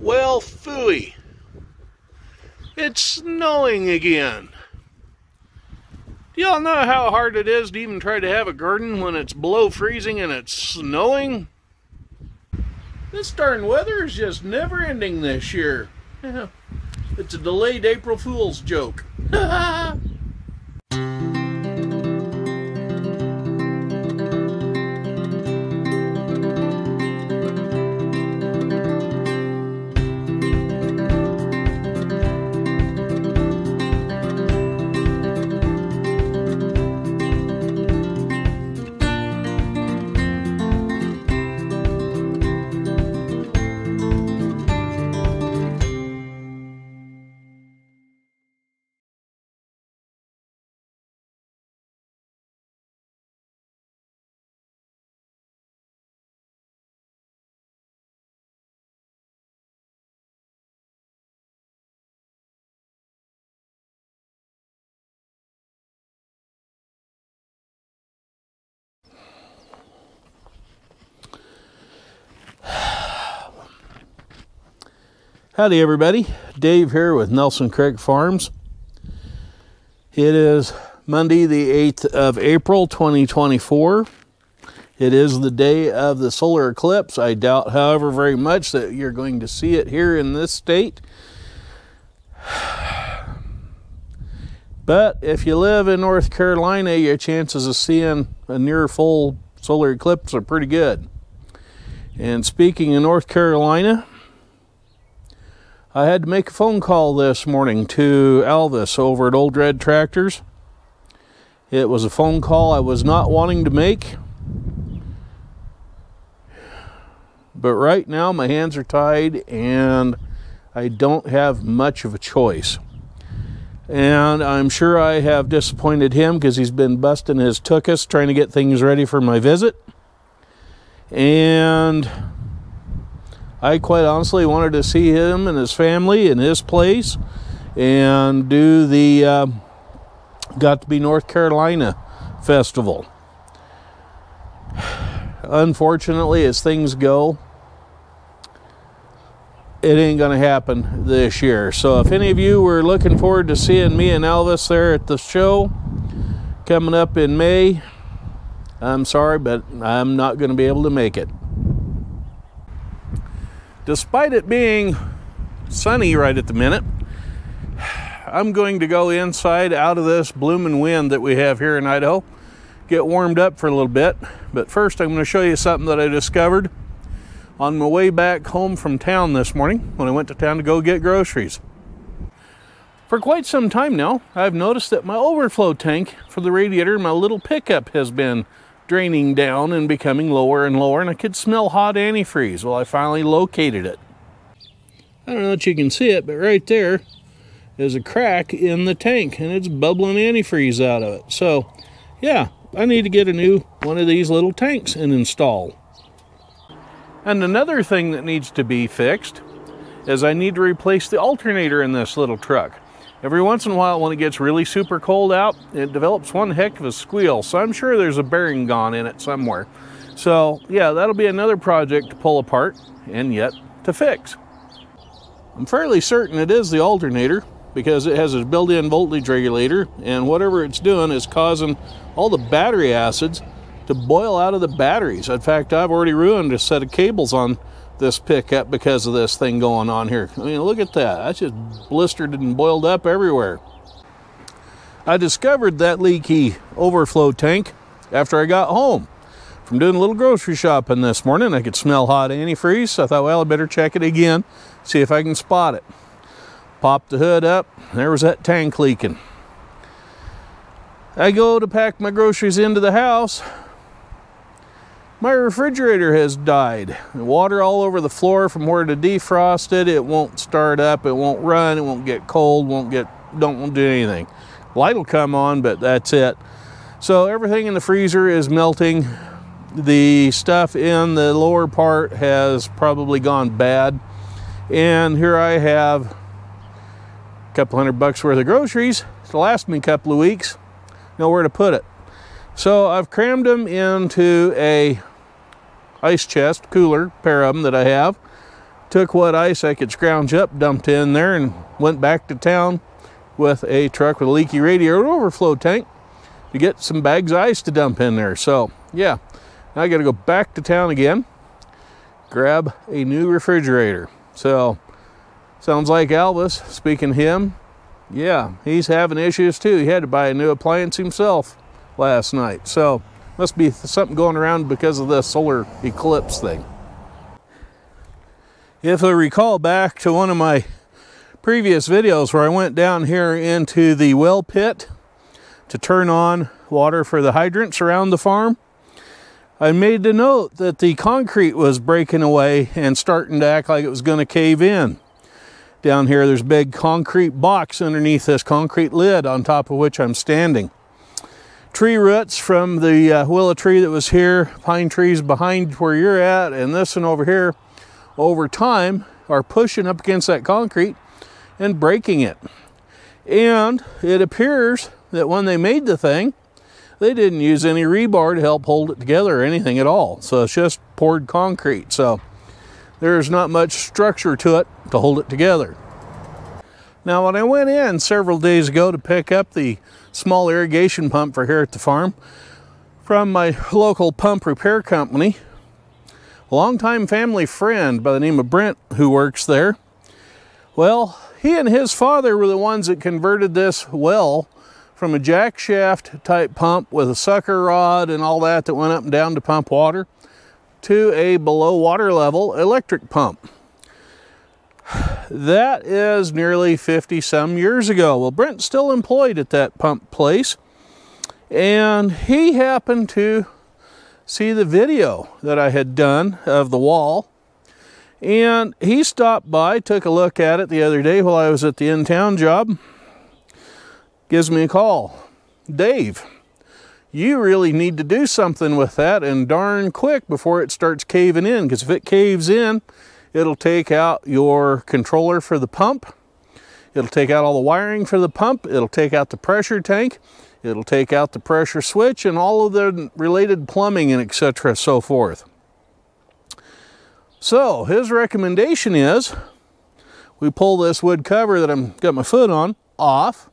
Well, phooey. It's snowing again. Do y'all know how hard it is to even try to have a garden when it's below freezing and it's snowing? This darn weather is just never ending this year. It's a delayed April Fool's joke. Howdy, everybody. Dave here with Nelson Creek Farms. It is Monday, the 8th of April, 2024. It is the day of the solar eclipse. I doubt, however, very much that you're going to see it here in this state. But if you live in North Carolina, your chances of seeing a near full solar eclipse are pretty good. And speaking of North Carolina, I had to make a phone call this morning to Elvis over at Old Red Tractors. It was a phone call I was not wanting to make. But right now my hands are tied and I don't have much of a choice. And I'm sure I have disappointed him because he's been busting his tookus trying to get things ready for my visit. And I quite honestly wanted to see him and his family in his place and do the uh, Got to Be North Carolina festival. Unfortunately, as things go, it ain't going to happen this year. So, if any of you were looking forward to seeing me and Elvis there at the show coming up in May, I'm sorry, but I'm not going to be able to make it despite it being sunny right at the minute, I'm going to go inside out of this blooming wind that we have here in Idaho, get warmed up for a little bit. But first, I'm going to show you something that I discovered on my way back home from town this morning when I went to town to go get groceries. For quite some time now, I've noticed that my overflow tank for the radiator in my little pickup has been draining down and becoming lower and lower, and I could smell hot antifreeze. Well, I finally located it. I don't know if you can see it, but right there is a crack in the tank, and it's bubbling antifreeze out of it. So, yeah, I need to get a new one of these little tanks and install. And another thing that needs to be fixed is I need to replace the alternator in this little truck. Every once in a while, when it gets really super cold out, it develops one heck of a squeal. So I'm sure there's a bearing gone in it somewhere. So yeah, that'll be another project to pull apart and yet to fix. I'm fairly certain it is the alternator because it has a built-in voltage regulator and whatever it's doing is causing all the battery acids to boil out of the batteries. In fact, I've already ruined a set of cables on this pickup because of this thing going on here. I mean, look at that. That's just blistered and boiled up everywhere. I discovered that leaky overflow tank after I got home from doing a little grocery shopping this morning. I could smell hot antifreeze, so I thought, well, I better check it again, see if I can spot it. Popped the hood up, there was that tank leaking. I go to pack my groceries into the house, my refrigerator has died. Water all over the floor from where to defrost it. It won't start up, it won't run, it won't get cold, won't get, don't won't do anything. Light will come on, but that's it. So everything in the freezer is melting. The stuff in the lower part has probably gone bad. And here I have a couple hundred bucks worth of groceries to last me a couple of weeks. Nowhere to put it. So I've crammed them into a ice chest, cooler, pair of them that I have. took what ice I could scrounge up, dumped in there, and went back to town with a truck with a leaky radiator overflow tank to get some bags of ice to dump in there. So, yeah, now I got to go back to town again, grab a new refrigerator. So, sounds like Elvis, speaking him, yeah, he's having issues too. He had to buy a new appliance himself last night. So, must be something going around because of the solar eclipse thing. If I recall back to one of my previous videos where I went down here into the well pit to turn on water for the hydrants around the farm, I made the note that the concrete was breaking away and starting to act like it was going to cave in. Down here there's a big concrete box underneath this concrete lid on top of which I'm standing. Tree roots from the uh, willow tree that was here, pine trees behind where you're at, and this one over here over time are pushing up against that concrete and breaking it. And it appears that when they made the thing, they didn't use any rebar to help hold it together or anything at all. So it's just poured concrete. So there's not much structure to it to hold it together. Now when I went in several days ago to pick up the small irrigation pump for here at the farm from my local pump repair company, a longtime family friend by the name of Brent who works there. Well, he and his father were the ones that converted this well from a jack shaft type pump with a sucker rod and all that that went up and down to pump water to a below water level electric pump. That is nearly 50 some years ago. Well, Brent's still employed at that pump place and he happened to see the video that I had done of the wall. And he stopped by, took a look at it the other day while I was at the in-town job. Gives me a call. Dave, you really need to do something with that and darn quick before it starts caving in. Because if it caves in, it'll take out your controller for the pump. It'll take out all the wiring for the pump. It'll take out the pressure tank. It'll take out the pressure switch and all of the related plumbing and etc. so forth. So his recommendation is we pull this wood cover that I'm got my foot on off.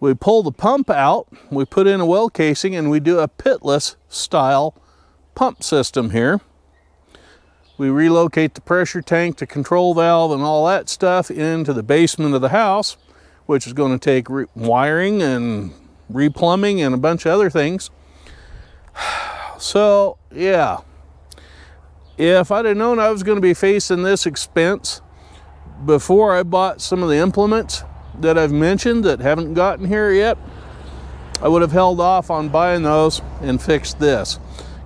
We pull the pump out, we put in a well casing and we do a pitless style pump system here. We relocate the pressure tank, the control valve and all that stuff into the basement of the house, which is going to take wiring and replumbing and a bunch of other things. So, yeah. If I'd have known I was going to be facing this expense before I bought some of the implements that I've mentioned that haven't gotten here yet, I would have held off on buying those and fixed this.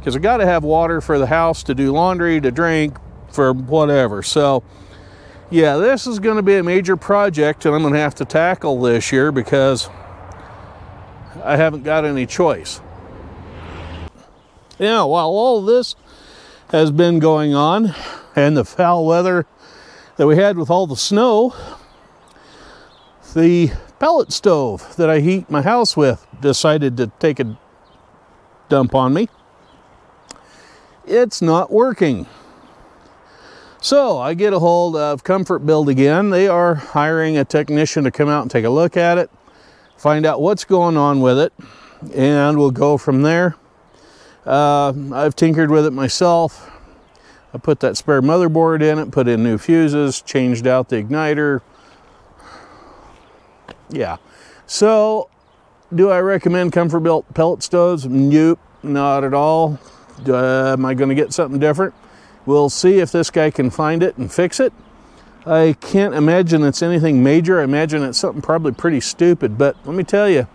Because I got to have water for the house to do laundry, to drink, for whatever. So, yeah, this is going to be a major project and I'm going to have to tackle this year because I haven't got any choice. Yeah, while all this has been going on and the foul weather that we had with all the snow, the pellet stove that I heat my house with decided to take a dump on me. It's not working. So I get a hold of ComfortBilt again. They are hiring a technician to come out and take a look at it find out what's going on with it, and we'll go from there. Uh, I've tinkered with it myself. I put that spare motherboard in it, put in new fuses, changed out the igniter. Yeah. So, do I recommend ComfortBilt pellet stoves? Nope, not at all. Uh, am I going to get something different? We'll see if this guy can find it and fix it. I can't imagine it's anything major. I imagine it's something probably pretty stupid. But let me tell you,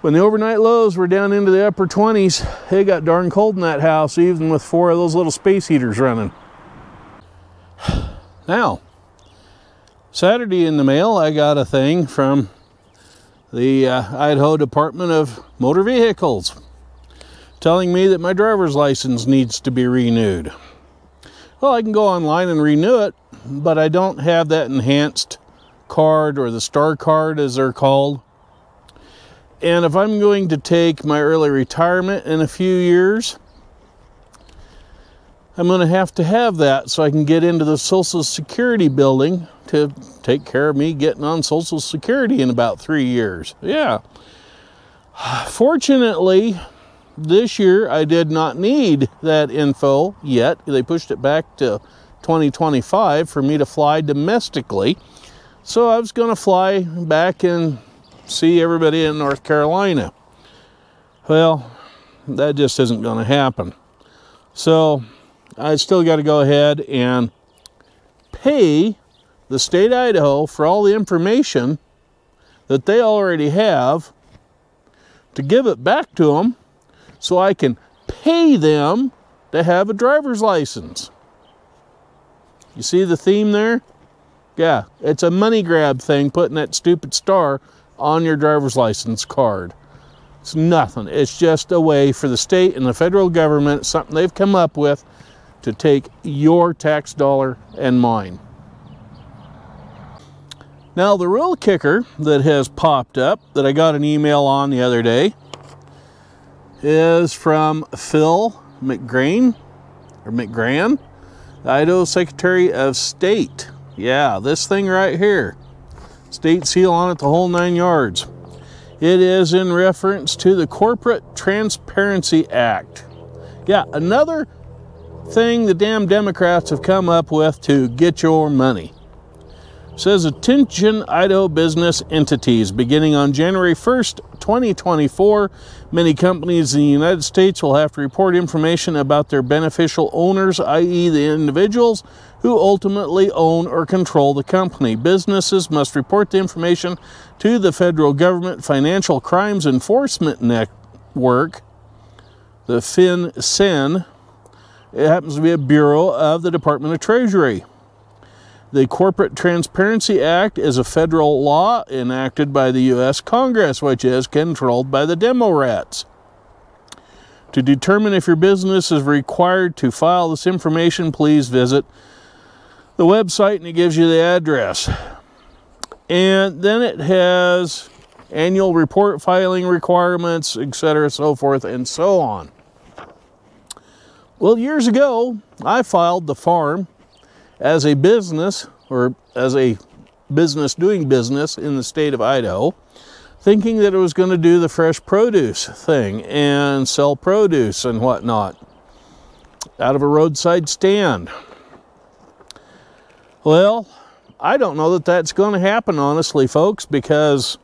when the overnight lows were down into the upper 20s, it got darn cold in that house, even with four of those little space heaters running. Now, Saturday in the mail, I got a thing from the uh, Idaho Department of Motor Vehicles telling me that my driver's license needs to be renewed. Well, I can go online and renew it, but I don't have that enhanced card or the star card as they're called. And if I'm going to take my early retirement in a few years, I'm going to have to have that so I can get into the Social Security building to take care of me getting on Social Security in about three years. Yeah. Fortunately, this year I did not need that info yet. They pushed it back to 2025 for me to fly domestically. So I was going to fly back and see everybody in North Carolina. Well, that just isn't going to happen. So I still got to go ahead and pay the state of Idaho for all the information that they already have to give it back to them so I can pay them to have a driver's license. You see the theme there? Yeah, it's a money grab thing putting that stupid star on your driver's license card. It's nothing. It's just a way for the state and the federal government, something they've come up with to take your tax dollar and mine. Now, the real kicker that has popped up that I got an email on the other day is from Phil McGrane or McGran, Idaho Secretary of State. Yeah, this thing right here. State seal on it, the whole nine yards. It is in reference to the Corporate Transparency Act. Yeah, another thing the damn Democrats have come up with to get your money. Says attention Idaho business entities beginning on January 1st, 2024, many companies in the United States will have to report information about their beneficial owners, i.e., the individuals who ultimately own or control the company. Businesses must report the information to the federal government Financial Crimes Enforcement Network, the FinCEN, it happens to be a bureau of the Department of Treasury. The Corporate Transparency Act is a federal law enacted by the U.S. Congress, which is controlled by the demo rats. To determine if your business is required to file this information, please visit the website and it gives you the address. And then it has annual report filing requirements, etc., so forth and so on. Well, years ago, I filed the farm as a business or as a business doing business in the state of Idaho, thinking that it was going to do the fresh produce thing and sell produce and whatnot out of a roadside stand. Well, I don't know that that's going to happen, honestly, folks, because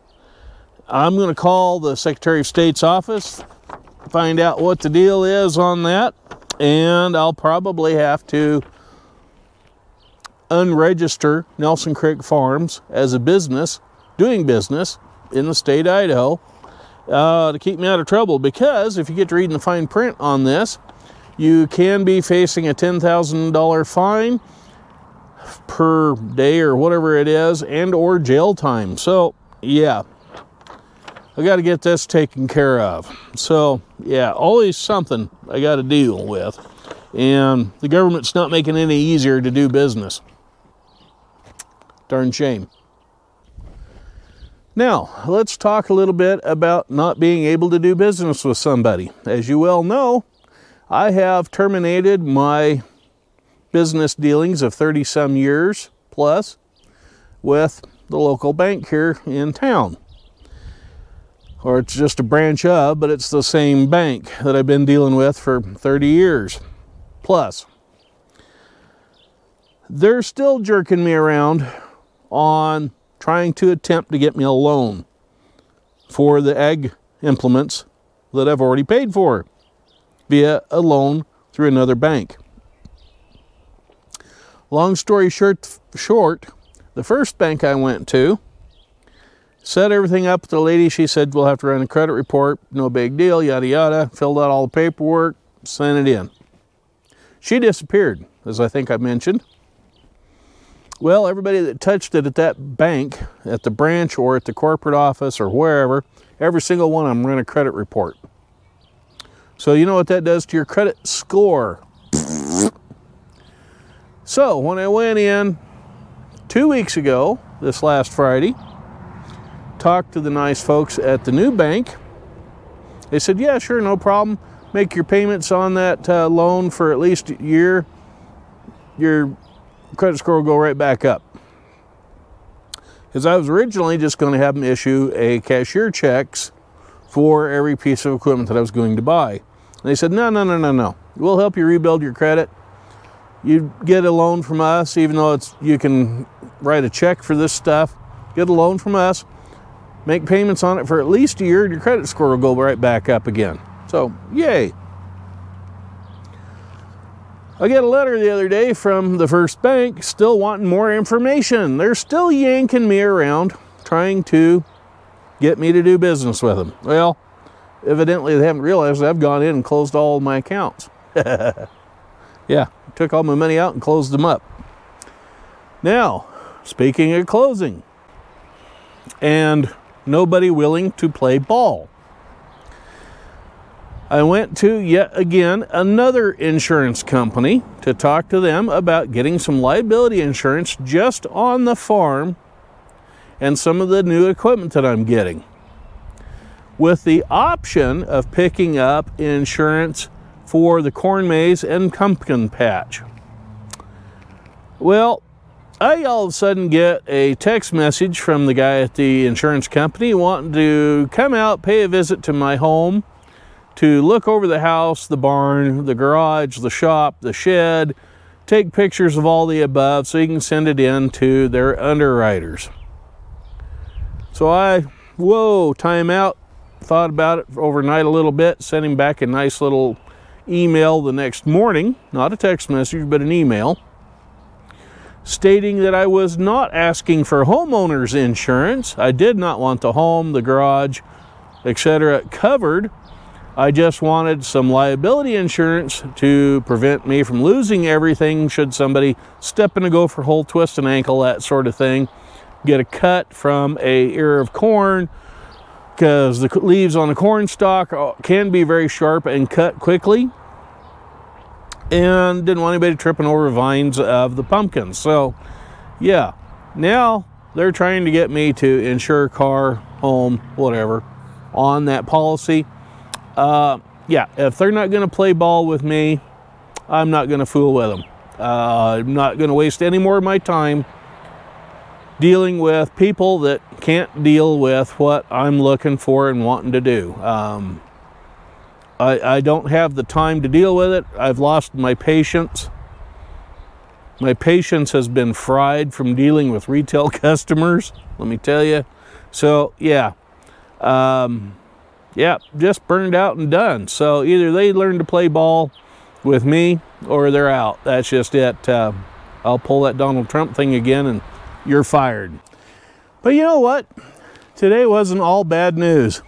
I'm going to call the Secretary of State's office, find out what the deal is on that, and I'll probably have to unregister Nelson Creek Farms as a business, doing business in the state of Idaho uh, to keep me out of trouble because if you get to reading the fine print on this, you can be facing a $10,000 fine per day or whatever it is and or jail time. So yeah, I got to get this taken care of. So, yeah, always something I got to deal with. And the government's not making it any easier to do business. Darn shame. Now, let's talk a little bit about not being able to do business with somebody. As you well know, I have terminated my business dealings of 30 some years plus with the local bank here in town or it's just a branch of, but it's the same bank that I've been dealing with for 30 years plus. They're still jerking me around on trying to attempt to get me a loan for the ag implements that I've already paid for via a loan through another bank. Long story short, short the first bank I went to Set everything up the lady. She said, we'll have to run a credit report. No big deal, yada, yada. Filled out all the paperwork, sent it in. She disappeared, as I think I mentioned. Well, everybody that touched it at that bank, at the branch or at the corporate office or wherever, every single one of them ran a credit report. So you know what that does to your credit score. So when I went in two weeks ago, this last Friday, talked to the nice folks at the new bank. They said, yeah, sure, no problem. make your payments on that uh, loan for at least a year, your credit score will go right back up. Because I was originally just going to have them issue a cashier checks for every piece of equipment that I was going to buy. And they said, no, no, no, no, no. We'll help you rebuild your credit. You get a loan from us, even though it's you can write a check for this stuff. Get a loan from us, make payments on it for at least a year, and your credit score will go right back up again. So, yay. I got a letter the other day from the First Bank still wanting more information. They're still yanking me around trying to get me to do business with them. Well, evidently they haven't realized I've gone in and closed all my accounts. yeah, took all my money out and closed them up. Now, speaking of closing, and nobody willing to play ball. I went to yet again another insurance company to talk to them about getting some liability insurance just on the farm and some of the new equipment that I'm getting. With the option of picking up insurance for the corn maze and pumpkin patch. Well, I all of a sudden get a text message from the guy at the insurance company wanting to come out, pay a visit to my home to look over the house, the barn, the garage, the shop, the shed, take pictures of all the above so you can send it in to their underwriters. So I, whoa, time out, thought about it overnight a little bit, sent him back a nice little email the next morning, not a text message, but an email, stating that I was not asking for homeowner's insurance. I did not want the home, the garage, etc. covered I just wanted some liability insurance to prevent me from losing everything should somebody step in a gopher hole, twist an ankle, that sort of thing. Get a cut from a ear of corn because the leaves on the corn stalk uh, can be very sharp and cut quickly. And didn't want anybody tripping over vines of the pumpkins. So, yeah, now they're trying to get me to insure car, home, whatever on that policy uh, yeah, if they're not going to play ball with me, I'm not going to fool with them. Uh, I'm not going to waste any more of my time dealing with people that can't deal with what I'm looking for and wanting to do. Um, I, I don't have the time to deal with it. I've lost my patience. My patience has been fried from dealing with retail customers, let me tell you. So, yeah. Um, yeah, just burned out and done. So either they learn to play ball with me or they're out. That's just it. Uh, I'll pull that Donald Trump thing again and you're fired. But you know what? Today wasn't all bad news.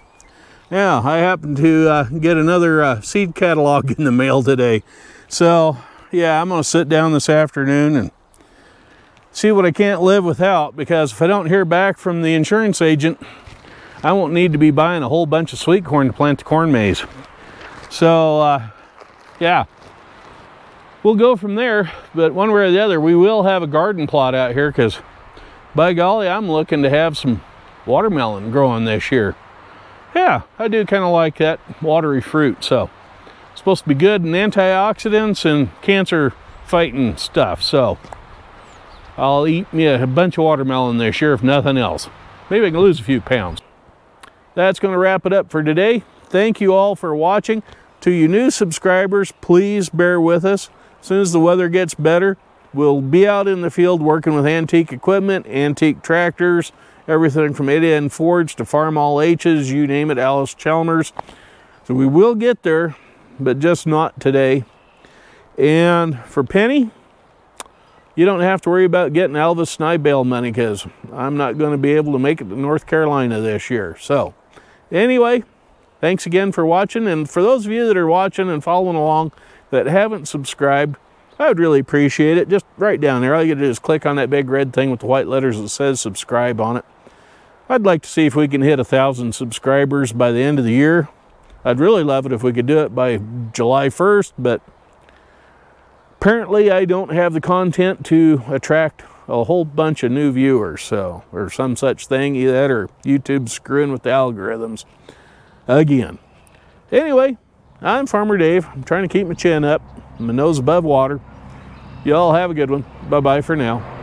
Yeah, I happened to uh, get another uh, seed catalog in the mail today. So yeah, I'm gonna sit down this afternoon and see what I can't live without because if I don't hear back from the insurance agent, I won't need to be buying a whole bunch of sweet corn to plant the corn maze. So, uh, yeah, we'll go from there. But one way or the other, we will have a garden plot out here because, by golly, I'm looking to have some watermelon growing this year. Yeah, I do kind of like that watery fruit. So, it's supposed to be good in antioxidants and cancer fighting stuff. So, I'll eat me a bunch of watermelon this year, if nothing else. Maybe I can lose a few pounds that's going to wrap it up for today. Thank you all for watching. To you new subscribers, please bear with us. As soon as the weather gets better, we'll be out in the field working with antique equipment, antique tractors, everything from 8N Fords to Farmall H's, you name it, Allis-Chalmers. So we will get there, but just not today. And for Penny, you don't have to worry about getting Elvis Snibale money because I'm not going to be able to make it to North Carolina this year. So Anyway, thanks again for watching. And for those of you that are watching and following along that haven't subscribed, I would really appreciate it. Just right down there, all you gotta do is click on that big red thing with the white letters that says subscribe on it. I'd like to see if we can hit a thousand subscribers by the end of the year. I'd really love it if we could do it by July 1st, but apparently I don't have the content to attract a whole bunch of new viewers, so, or some such thing, either that or YouTube screwing with the algorithms again. Anyway, I'm Farmer Dave. I'm trying to keep my chin up, my nose above water. Y'all have a good one. Bye bye for now.